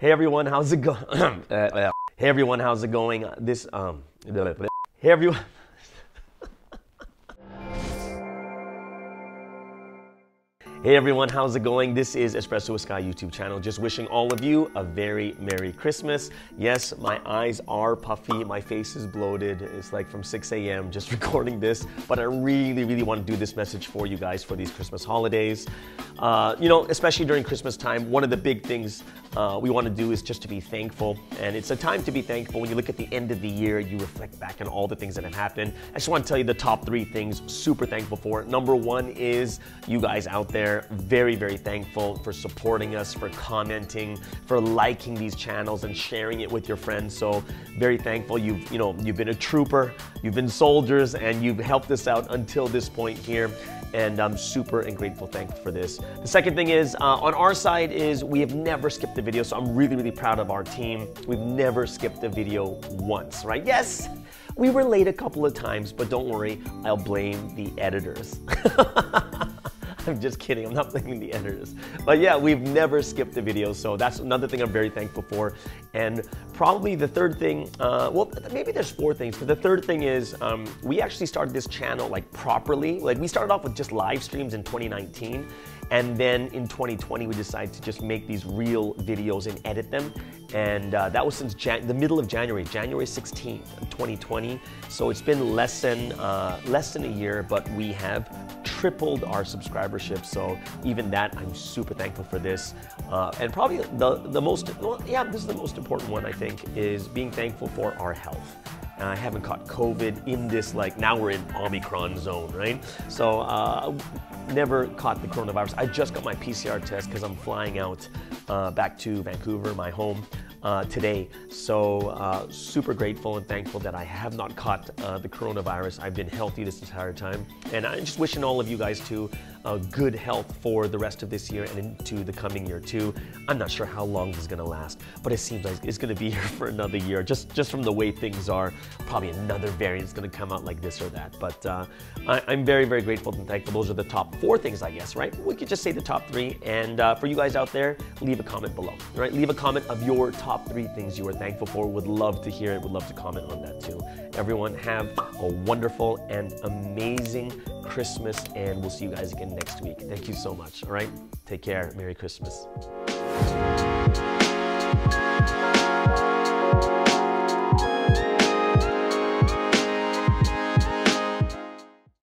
Hey everyone, how's it going? hey everyone, how's it going? This um. Hey everyone. Hey everyone, how's it going? This is Espresso with Sky YouTube channel. Just wishing all of you a very Merry Christmas. Yes, my eyes are puffy, my face is bloated. It's like from 6 a.m. just recording this, but I really, really want to do this message for you guys for these Christmas holidays. Uh, you know, especially during Christmas time, one of the big things uh, we want to do is just to be thankful. And it's a time to be thankful. When you look at the end of the year, you reflect back on all the things that have happened. I just want to tell you the top three things super thankful for. Number one is you guys out there, very, very thankful for supporting us, for commenting, for liking these channels and sharing it with your friends. So very thankful. You've, you know, you've been a trooper, you've been soldiers, and you've helped us out until this point here and I'm super and grateful, thankful for this. The second thing is, uh, on our side is we have never skipped video, so I'm really, really proud of our team. We've never skipped a video once, right? Yes, we were late a couple of times, but don't worry, I'll blame the editors. I'm just kidding. I'm not blaming the editors. But yeah, we've never skipped a video. So that's another thing I'm very thankful for. And probably the third thing, uh, well, maybe there's four things. But the third thing is um, we actually started this channel like properly. Like we started off with just live streams in 2019. And then in 2020, we decided to just make these real videos and edit them. And uh, that was since Jan the middle of January, January 16th, 2020. So it's been less than, uh, less than a year, but we have tripled our subscribership. So even that, I'm super thankful for this. Uh, and probably the, the most, well, yeah, this is the most important one, I think, is being thankful for our health. I haven't caught COVID in this, like, now we're in Omicron zone, right? So, uh, never caught the coronavirus. I just got my PCR test because I'm flying out uh, back to Vancouver, my home, uh, today. So uh, super grateful and thankful that I have not caught uh, the coronavirus. I've been healthy this entire time. And I'm just wishing all of you guys too uh, good health for the rest of this year and into the coming year too. I'm not sure how long this is gonna last, but it seems like it's gonna be here for another year. Just, just from the way things are, probably another variant is gonna come out like this or that. But uh, I, am very, very grateful and thankful. Those are the top four things, I guess, right? We could just say the top three. And uh, for you guys out there, leave a comment below, right? Leave a comment of your top three things you are thankful for. Would love to hear it. Would love to comment on that too. Everyone have a wonderful and amazing Christmas, and we'll see you guys again next week. Thank you so much. All right? Take care. Merry Christmas.